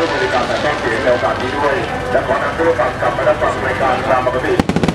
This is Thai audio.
ร่วมบริการแต่ายทอดเสียงในโอกาสนี้ด้วย และขอนำท่านผู้ฟังกลับมารับฟังรายการตามปกติ